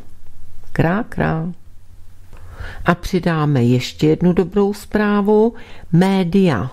Krá, krá. A přidáme ještě jednu dobrou zprávu. Média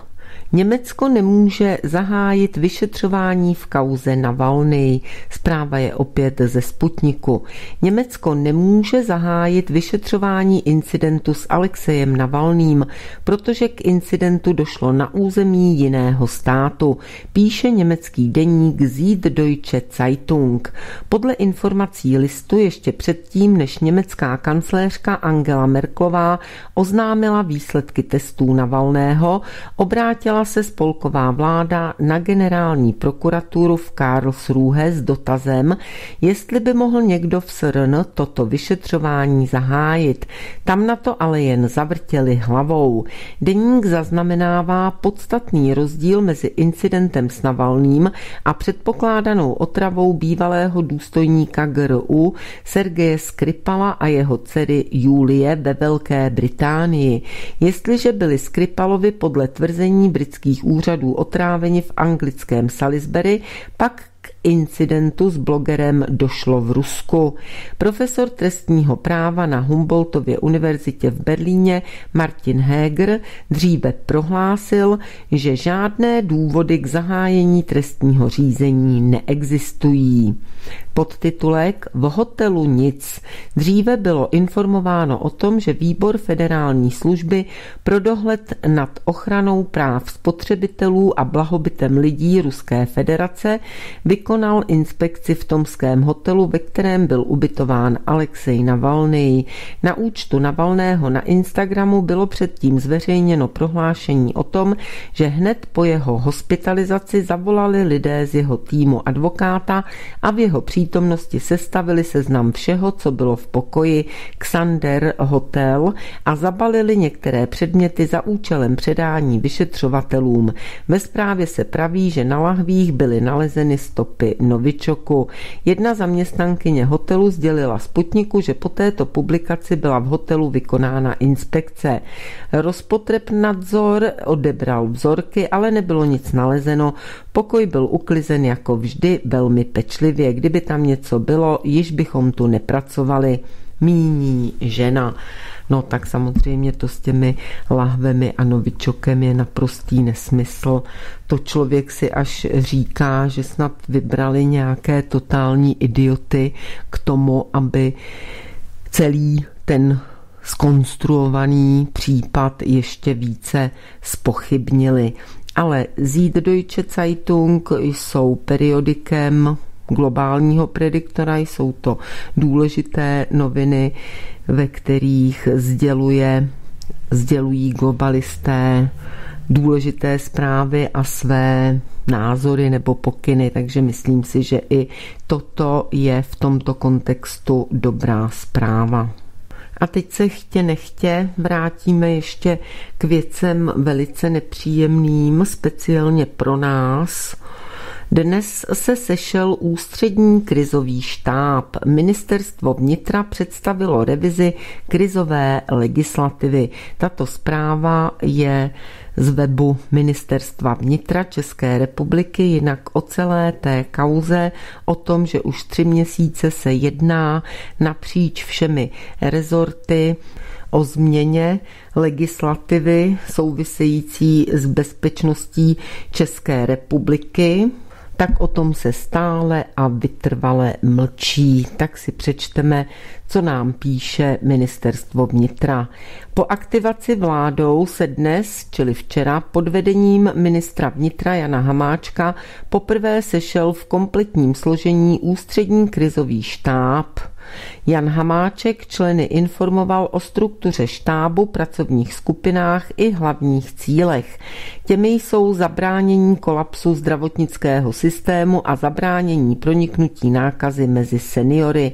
Německo nemůže zahájit vyšetřování v kauze Navalny. Zpráva je opět ze Sputniku. Německo nemůže zahájit vyšetřování incidentu s Alexejem Navalným, protože k incidentu došlo na území jiného státu, píše německý deník Süddeutsche Zeitung. Podle informací listu ještě předtím, než německá kancléřka Angela Merklová oznámila výsledky testů Navalného, obrátila Obrátila se spolková vláda na generální prokuraturu v Karlsruhe s dotazem, jestli by mohl někdo v SRN toto vyšetřování zahájit. Tam na to ale jen zavrtěli hlavou. Deník zaznamenává podstatný rozdíl mezi incidentem s Navalným a předpokládanou otravou bývalého důstojníka GRU Sergeje Skripala a jeho dcery Julie ve Velké Británii. Jestliže byli Skripalovi podle tvrzení britských britských úřadů otráveni v anglickém Salisbury, pak incidentu s blogerem došlo v Rusku. Profesor trestního práva na Humboldtově univerzitě v Berlíně Martin Heger dříve prohlásil, že žádné důvody k zahájení trestního řízení neexistují. Podtitulek V hotelu nic. Dříve bylo informováno o tom, že výbor federální služby pro dohled nad ochranou práv spotřebitelů a blahobytem lidí Ruské federace vykonal inspekci v tomském hotelu, ve kterém byl ubytován Alexej Navalny. Na účtu Navalného na Instagramu bylo předtím zveřejněno prohlášení o tom, že hned po jeho hospitalizaci zavolali lidé z jeho týmu advokáta a v jeho přítomnosti sestavili seznam všeho, co bylo v pokoji Xander Hotel a zabalili některé předměty za účelem předání vyšetřovatelům. Ve zprávě se praví, že na lahvích byly nalezeny stopy Novičoku. Jedna zaměstnankyně hotelu sdělila Sputniku, že po této publikaci byla v hotelu vykonána inspekce. Rozpotreb odebral vzorky, ale nebylo nic nalezeno. Pokoj byl uklizen jako vždy velmi pečlivě. Kdyby tam něco bylo, již bychom tu nepracovali míní žena. No tak samozřejmě to s těmi lahvemi a novičokem je naprostý nesmysl. To člověk si až říká, že snad vybrali nějaké totální idioty k tomu, aby celý ten skonstruovaný případ ještě více spochybnili. Ale Süddeutsche Zeitung jsou periodikem globálního prediktora, jsou to důležité noviny, ve kterých sděluje, sdělují globalisté důležité zprávy a své názory nebo pokyny, takže myslím si, že i toto je v tomto kontextu dobrá zpráva. A teď se chtě nechtě vrátíme ještě k věcem velice nepříjemným, speciálně pro nás. Dnes se sešel ústřední krizový štáb. Ministerstvo vnitra představilo revizi krizové legislativy. Tato zpráva je z webu Ministerstva vnitra České republiky, jinak o celé té kauze, o tom, že už tři měsíce se jedná napříč všemi rezorty o změně legislativy související s bezpečností České republiky tak o tom se stále a vytrvale mlčí. Tak si přečteme, co nám píše ministerstvo vnitra. Po aktivaci vládou se dnes, čili včera, pod vedením ministra vnitra Jana Hamáčka poprvé sešel v kompletním složení ústřední krizový štáb Jan Hamáček členy informoval o struktuře štábu, pracovních skupinách i hlavních cílech. Těmi jsou zabránění kolapsu zdravotnického systému a zabránění proniknutí nákazy mezi seniory.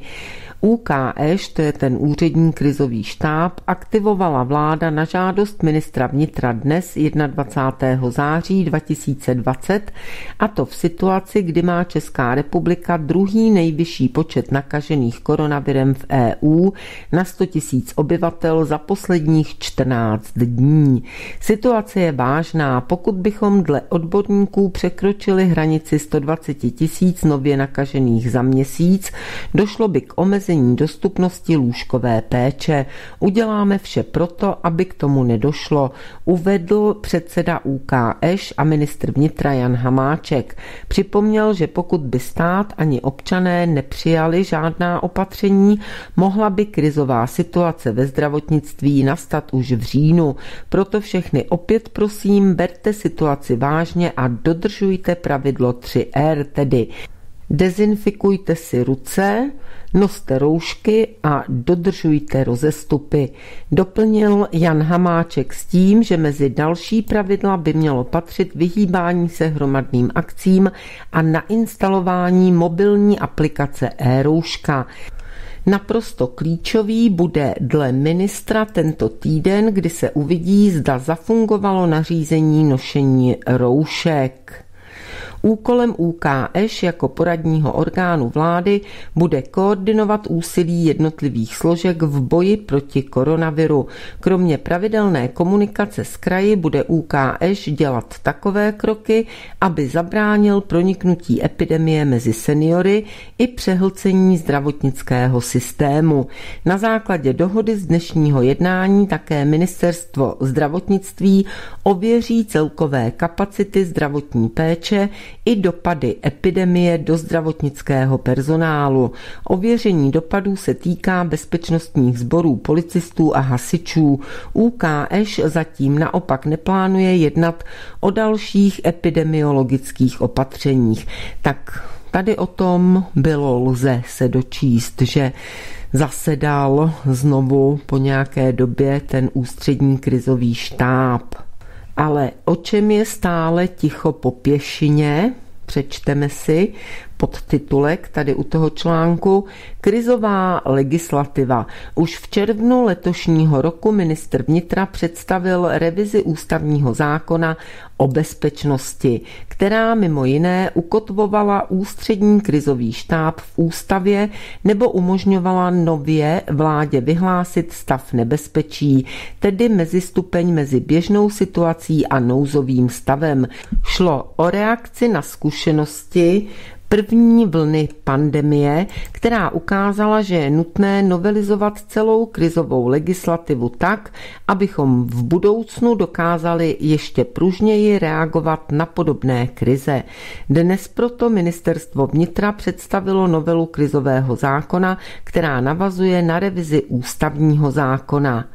UKŠ, to je ten úřední krizový štáb, aktivovala vláda na žádost ministra vnitra dnes 21. září 2020 a to v situaci, kdy má Česká republika druhý nejvyšší počet nakažených koronavirem v EU na 100 tisíc obyvatel za posledních 14 dní. Situace je vážná, pokud bychom dle odborníků překročili hranici 120 tisíc nově nakažených za měsíc, došlo by k omezení omezení dostupnosti lůžkové péče. Uděláme vše proto, aby k tomu nedošlo, uvedl předseda UKŠ a ministr vnitra Jan Hamáček. Připomněl, že pokud by stát ani občané nepřijali žádná opatření, mohla by krizová situace ve zdravotnictví nastat už v říjnu. Proto všechny opět prosím, berte situaci vážně a dodržujte pravidlo 3R, tedy Dezinfikujte si ruce, noste roušky a dodržujte rozestupy. Doplnil Jan Hamáček s tím, že mezi další pravidla by mělo patřit vyhýbání se hromadným akcím a nainstalování mobilní aplikace e-rouška. Naprosto klíčový bude dle ministra tento týden, kdy se uvidí, zda zafungovalo nařízení nošení roušek. Úkolem UKŠ jako poradního orgánu vlády bude koordinovat úsilí jednotlivých složek v boji proti koronaviru. Kromě pravidelné komunikace s kraji bude UKŠ dělat takové kroky, aby zabránil proniknutí epidemie mezi seniory i přehlcení zdravotnického systému. Na základě dohody z dnešního jednání také ministerstvo zdravotnictví ověří celkové kapacity zdravotní péče i dopady epidemie do zdravotnického personálu. Ověření dopadů se týká bezpečnostních sborů policistů a hasičů. UKŠ zatím naopak neplánuje jednat o dalších epidemiologických opatřeních. Tak tady o tom bylo lze se dočíst, že zasedal znovu po nějaké době ten ústřední krizový štáb. Ale o čem je stále ticho po pěšině, přečteme si podtitulek tady u toho článku Krizová legislativa. Už v červnu letošního roku ministr vnitra představil revizi ústavního zákona o bezpečnosti, která mimo jiné ukotvovala ústřední krizový štáb v ústavě nebo umožňovala nově vládě vyhlásit stav nebezpečí, tedy mezistupeň mezi běžnou situací a nouzovým stavem. Šlo o reakci na zkušenosti první vlny pandemie, která ukázala, že je nutné novelizovat celou krizovou legislativu tak, abychom v budoucnu dokázali ještě pružněji reagovat na podobné krize. Dnes proto ministerstvo vnitra představilo novelu krizového zákona, která navazuje na revizi ústavního zákona.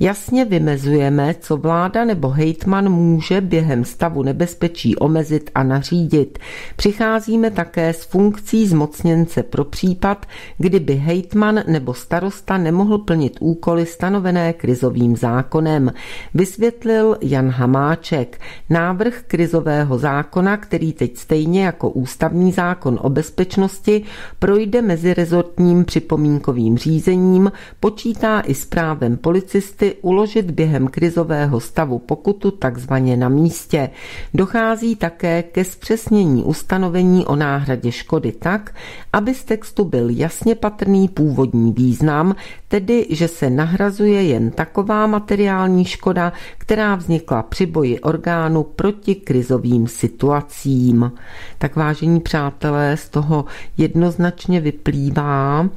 Jasně vymezujeme, co vláda nebo hejtman může během stavu nebezpečí omezit a nařídit. Přicházíme také s funkcí zmocněnce pro případ, kdyby hejtman nebo starosta nemohl plnit úkoly stanovené krizovým zákonem. Vysvětlil Jan Hamáček. Návrh krizového zákona, který teď stejně jako ústavní zákon o bezpečnosti projde mezirezortním připomínkovým řízením, počítá i s právem policisty si uložit během krizového stavu pokutu takzvaně na místě. Dochází také ke zpřesnění ustanovení o náhradě škody tak, aby z textu byl jasně patrný původní význam, tedy že se nahrazuje jen taková materiální škoda, která vznikla při boji orgánu proti krizovým situacím. Tak vážení přátelé, z toho jednoznačně vyplývá,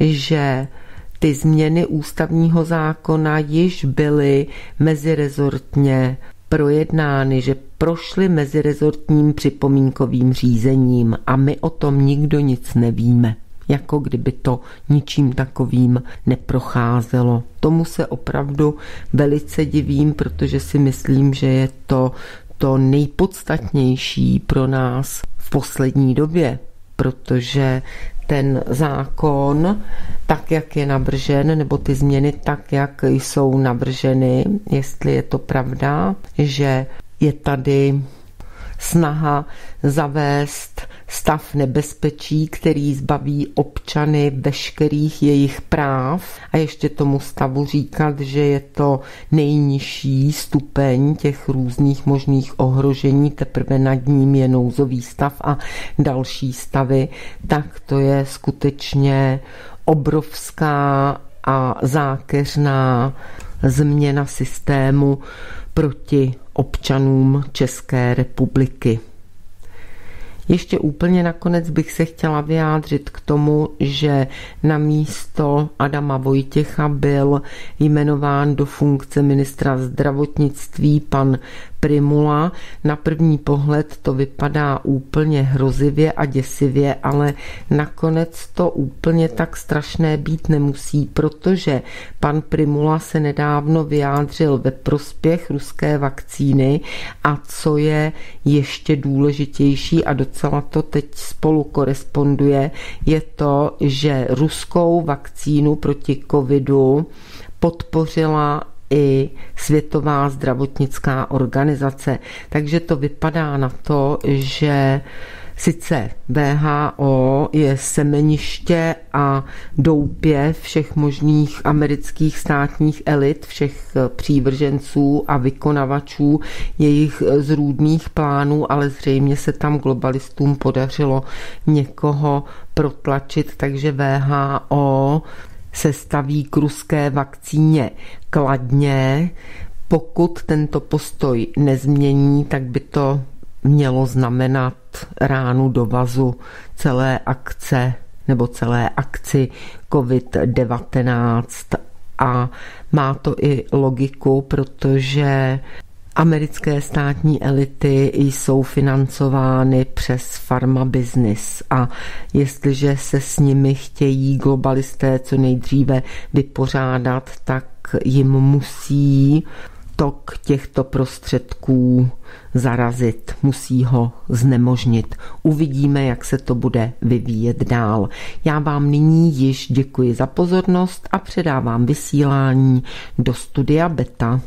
že ty změny ústavního zákona již byly mezirezortně projednány, že prošly mezirezortním připomínkovým řízením a my o tom nikdo nic nevíme jako kdyby to ničím takovým neprocházelo. Tomu se opravdu velice divím, protože si myslím, že je to to nejpodstatnější pro nás v poslední době, protože ten zákon tak, jak je navržen, nebo ty změny tak, jak jsou navrženy, jestli je to pravda, že je tady snaha zavést stav nebezpečí, který zbaví občany veškerých jejich práv a ještě tomu stavu říkat, že je to nejnižší stupeň těch různých možných ohrožení, teprve nad ním je nouzový stav a další stavy, tak to je skutečně obrovská a zákeřná změna systému proti občanům České republiky. Ještě úplně nakonec bych se chtěla vyjádřit k tomu, že na místo Adama Vojtěcha byl jmenován do funkce ministra zdravotnictví pan Primula. Na první pohled to vypadá úplně hrozivě a děsivě, ale nakonec to úplně tak strašné být nemusí, protože pan Primula se nedávno vyjádřil ve prospěch ruské vakcíny a co je ještě důležitější a docela to teď spolu koresponduje, je to, že ruskou vakcínu proti covidu podpořila i Světová zdravotnická organizace. Takže to vypadá na to, že Sice VHO je semeniště a doupě všech možných amerických státních elit, všech přívrženců a vykonavačů jejich zrůdných plánů, ale zřejmě se tam globalistům podařilo někoho protlačit, takže VHO se staví k ruské vakcíně kladně. Pokud tento postoj nezmění, tak by to mělo znamenat ránu do vazu celé akce nebo celé akci COVID-19 a má to i logiku, protože Americké státní elity jsou financovány přes farma business a jestliže se s nimi chtějí globalisté co nejdříve vypořádat, tak jim musí tok těchto prostředků zarazit, musí ho znemožnit. Uvidíme, jak se to bude vyvíjet dál. Já vám nyní již děkuji za pozornost a předávám vysílání do studia Beta.